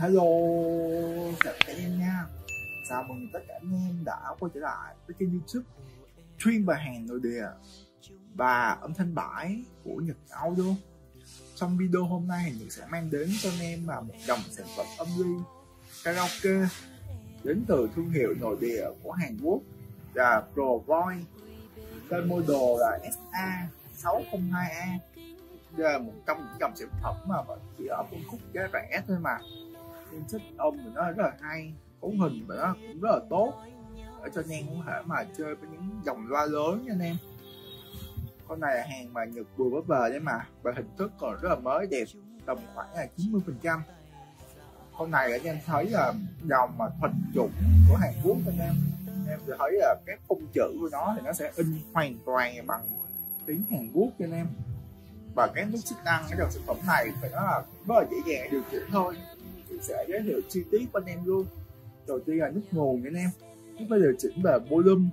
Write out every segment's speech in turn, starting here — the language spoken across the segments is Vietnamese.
Hello, chào các em nha. Chào mừng tất cả anh em đã quay trở lại với kênh youtube Chuyên bài hàng nội địa Và âm thanh bãi của Nhật Audio. Trong video hôm nay Nhật sẽ mang đến cho anh em là một dòng sản phẩm âm ly karaoke Đến từ thương hiệu nội địa của Hàn Quốc là Pro Voice Tên model là SA602A đây là một trong những dòng sản phẩm mà vẫn chỉ ở phân khúc giá rẻ thôi mà nhưng thích ông thì nó rất là hay, cấu hình và nó cũng rất là tốt. Để cho anh em có thể mà chơi với những dòng loa lớn nha anh em. Con này là hàng mà Nhật vừa mới về đấy mà, và hình thức còn rất là mới đẹp, tầm khoảng là 90 phần trăm. Con này anh em thấy là dòng mà thuần chủng của Hàn Quốc anh em. Em sẽ thấy là các phông chữ của nó thì nó sẽ in hoàn toàn bằng tiếng Hàn Quốc cho anh em. Và cái nút chức năng cái dòng sản phẩm này phải nói là rất là dễ dàng điều khiển thôi thì sẽ giới thiệu chi tiết bên em luôn. Đầu tiên là nút nguồn anh em. Nút ta điều chỉnh về volume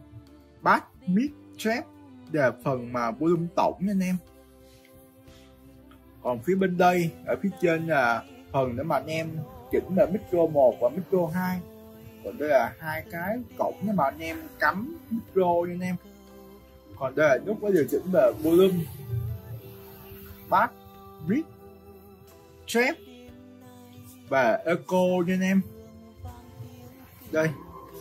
bass mid trap là phần mà volume tổng anh em. Còn phía bên đây ở phía trên là phần để mà anh em chỉnh là micro 1 và micro 2 còn đây là hai cái cổng để mà anh em cắm micro nha anh em. Còn đây là nút có điều chỉnh về volume bass mid, trap và echo nha anh em. Đây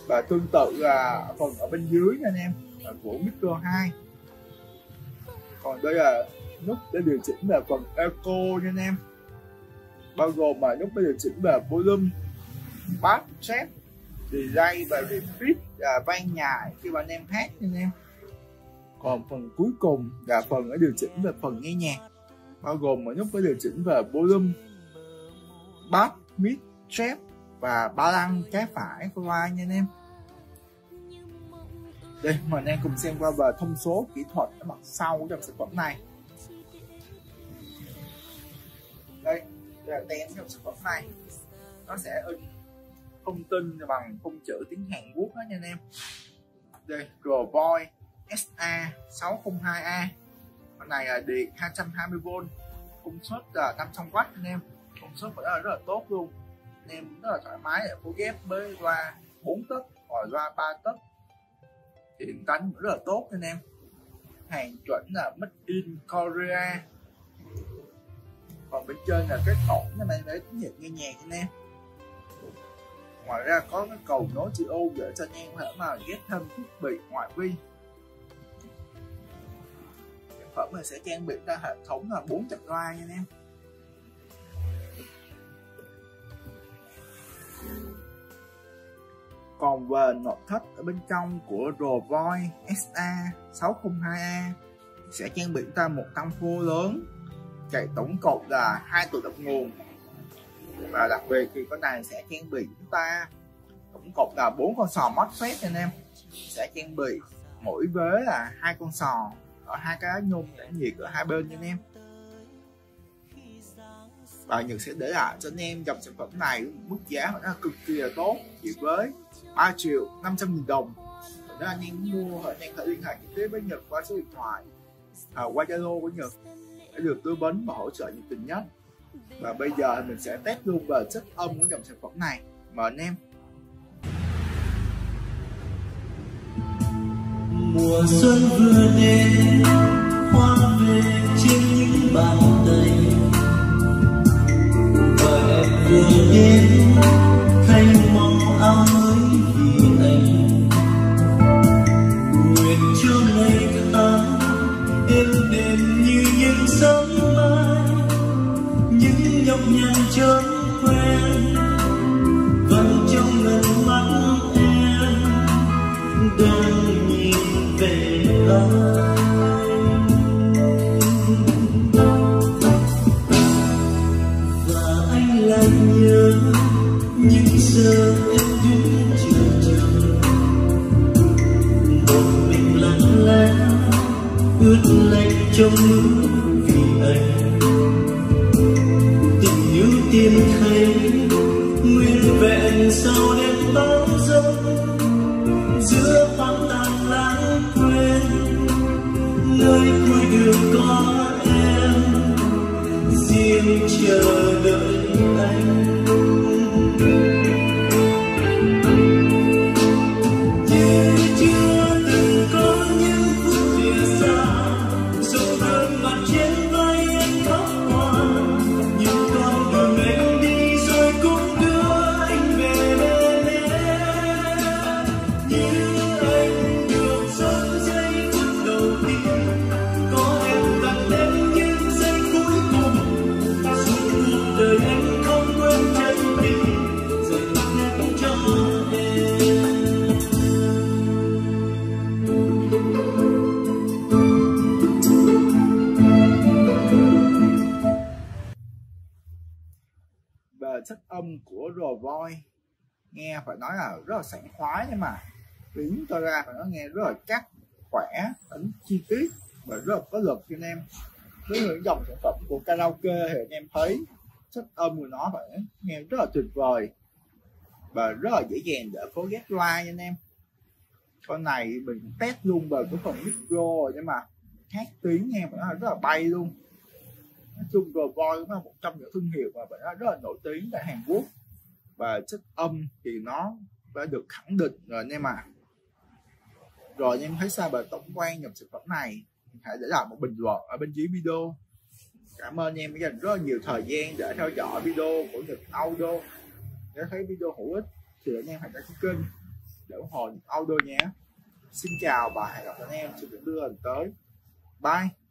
và tương tự là phần ở bên dưới nha anh em là của micro 2 còn đây là nút để điều chỉnh về phần echo nha anh em. Bao gồm mà nút để điều chỉnh về volume bass set delay và repeat là vang nhài khi mà anh em hát nha anh em. Còn phần cuối cùng là phần để điều chỉnh về phần nghe nhạc. Bao gồm mà nút để điều chỉnh về volume, bát mid, trap và ba lăng trái phải của vai nha anh em. Đây, mời anh em cùng xem qua về thông số kỹ thuật ở mặt sau của dòng sản phẩm này. Đây, đây là tem trong sản phẩm này. Nó sẽ in thông tin bằng phông chữ tiếng Hàn Quốc đó nha anh em. Đây, Grovoy SA602A con này là điện 220V công suất là 500W anh em sức suất của nó là rất là tốt luôn. Em rất là thoải mái để phối ghép với loa 4 tấc, hoặc loa 3 tấc. Điện tánh rất là tốt anh em. Hàng chuẩn là made in Korea. Còn bên trên là cái cổng nó mang để tiếng Nhật nghe nhạc anh em. Ngoài ra có cái cầu nối chữ U để cho anh em có thể mà ghép thêm thiết bị ngoại vi. Sản phẩm này sẽ trang bị ra hệ thống là 400 loa nha anh em. Còn về nội thất ở bên trong của Rovoy SA 602A sẽ trang bị ta một tăng phô lớn, chạy tổng cột là hai tụ đập nguồn và đặc biệt thì con này sẽ trang bị chúng ta tổng cột là bốn con sò MOSFET anh em. Sẽ trang bị mỗi vế là hai con sò ở hai cái nhôm để nhiệt ở hai bên nha anh em. Và Nhật sẽ để lại cho anh em dòng sản phẩm này mức giá nó cực kỳ là tốt chỉ với 3 triệu 500 nghìn đồng. Nếu anh em mua ở anh em phải liên hệ trực tiếp với Nhật qua số điện thoại à, qua Zalo của Nhật để được tư vấn và hỗ trợ nhiệt tình nhất. Và bây giờ thì mình sẽ test luôn về chất âm của dòng sản phẩm này. Mời anh em. Mùa xuân vừa đến hoa về trên những bàn trong mưa vì anh. Tình yêu tìm thấy nguyên vẹn sau đêm bao giấc. Giữa hoang tàn nơi cuối đường có em. Riêng chờ đợi anh. Chất âm của Rovoy nghe phải nói là rất là sảng khoái nhưng mà tiếng tôi ra phải nói nghe rất là chắc, khỏe, tính chi tiết và rất là có lực cho anh em. Với những dòng sản phẩm của karaoke thì anh em thấy chất âm của nó phải nghe rất là tuyệt vời và rất là dễ dàng để phối ghép loa nha anh em. Con này mình test luôn bởi cái phần micro rồi nhưng mà hát tiếng nghe phải nói rất là bay luôn nói chung voi cũng là một trong những thương hiệu mà phải nói rất là nổi tiếng tại Hàn Quốc. Và chất âm thì nó đã được khẳng định rồi anh em à rồi anh em thấy sao về tổng quan dòng sản phẩm này? Hãy để lại một bình luận ở bên dưới video. Cảm ơn anh em đã dành rất là nhiều thời gian để theo dõi video của Nhật Audio. Nếu thấy video hữu ích thì anh em hãy đăng ký kênh để ủng hộ Nhật Audio nhé. Xin chào và hẹn gặp anh em trong những video lần tới. Bye!